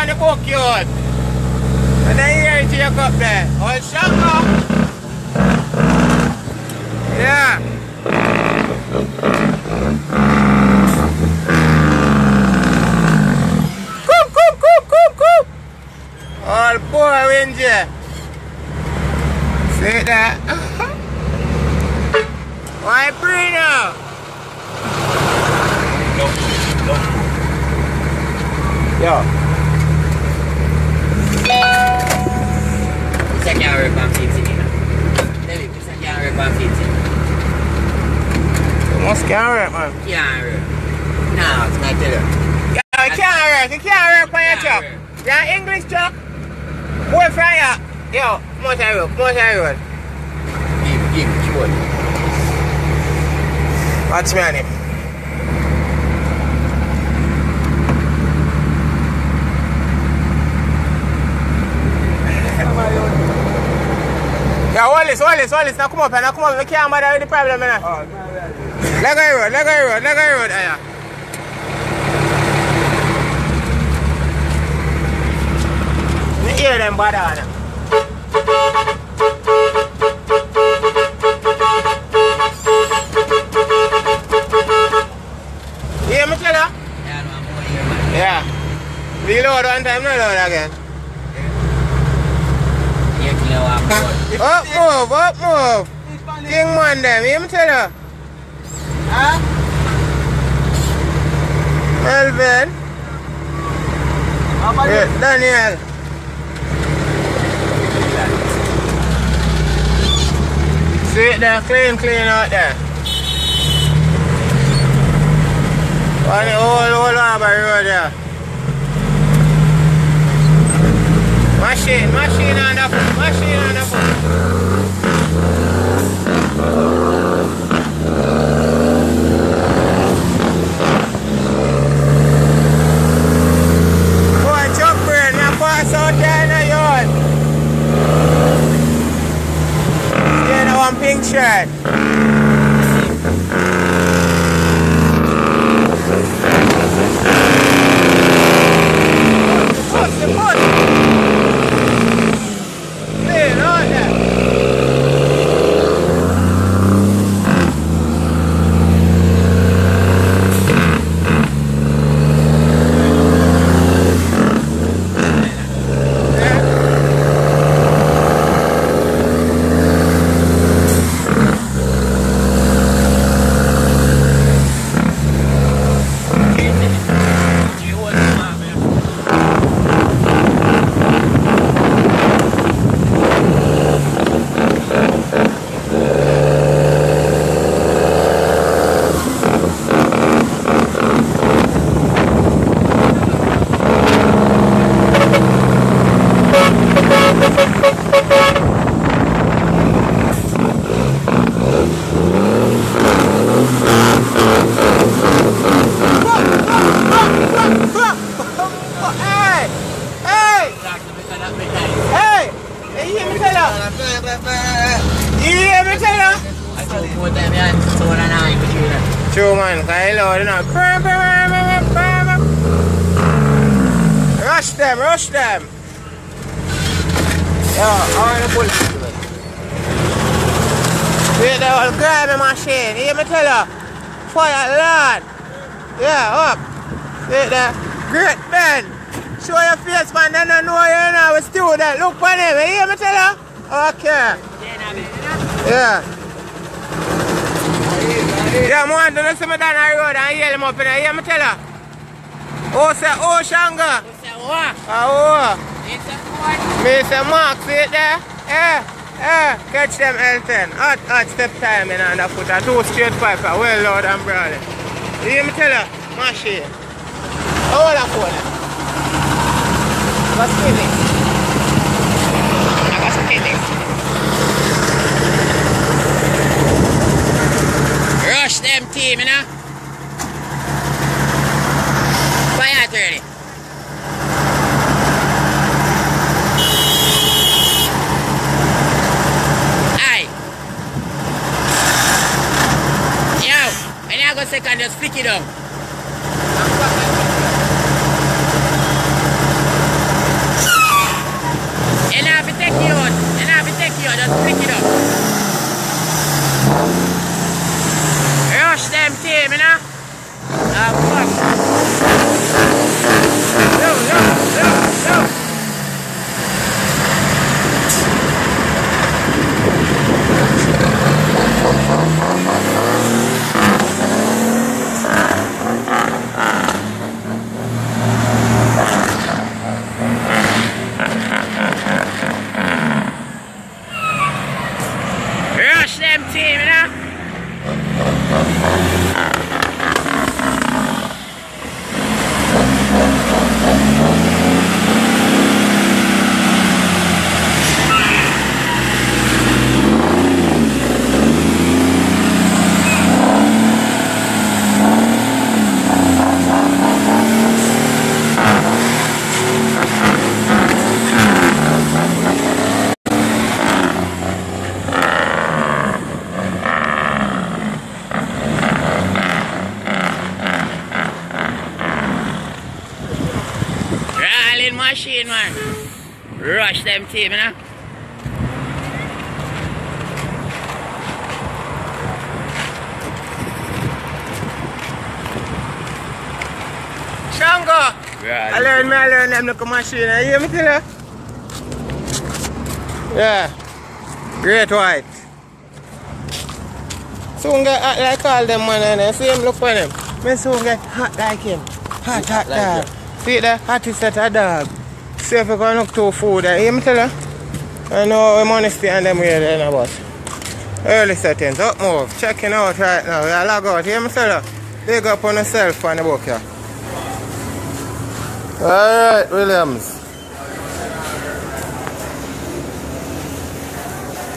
on the book yard. And then take up there. Oh, Shango. Yeah. All poor Windy. See that? Why? Yo. Bisa Must can't rap, man. Can't. Nah, it's not tell you. Yo, you can't rap. You can't rap on your truck. You're English truck. Boy, fry up. Yo, come on, Tyrone. Come on, Tyrone. Give, give, give one. Watch me on him. Yeah, hold this, hold this, hold this. Now come up now come up. We can't bother with the problem, man. Oh, no, no. Let go road, let go road, let go road. Aya. Me hear them bother now. You hear me tell her? Yeah, no, I'm going here, man. Yeah. Reload one time, no load again. You kill one more. Up move, up move. King man them, you hear me tell her? Huh? Melvin. How about Yeah, you? Eh, Daniel. See it there, clean, clean out there. On the whole, whole harbour road there. Machine, machine on the machine on the foot. Boy, chuck brain, you pass out there in the yard. Know, one pink shirt. Push the push. Clean out there. You want to man, man. Hey! Hey! Talk to me, son, I'm midnight. Hey! You hear me tell her? You hear me tell her? I told you one time, yeah, so when I know you could do that. True man, I load enough. Rush them, rush them. Yo, I want to pull it. See the old grabbing machine. You hear me tell her? Fire Lord. Yeah, up. See there? Great Ben. Show your face, man. They don't know you're now a student. Look for him. You hear me tell her? Okay. Yeah. Yeah, I want to see me down the road and yell him up in there. You hear me tell her? Oh, say, oh, Shanga. Oh. Ah, oh. Say, Mark, see it there? Yeah, yeah. Catch them, Elton. Hot, hot step in on the foot. A two straight pipe. Ah, well, Lord and brother. You hear me tell her? Machine. Hold on for them. What's this? What's this? Rush them team, you know? Fire attorney. Aye. Yo, and now flick it down. pick it up. Rush them team, you know? Ah, fuck. Yo, yo, yo, yo. Rush them team, you know? Rolling machine, man. Rush them team, you know? Shango! I learn me, I learn them look machine. Eh? You hear me tell you? Yeah. Great white. Soon get hot like all them man and then see him look for them. Me soon get hot like him. Hot, hot, like dog. See the hottest at a dog. See if you can look to food. You hear me tell you? I know money stay on them there now, but early settings, up move, checking out right now. Yeah, log out. Hear me tell you? Big up on yourself on the book, yeah. Alright, Williams.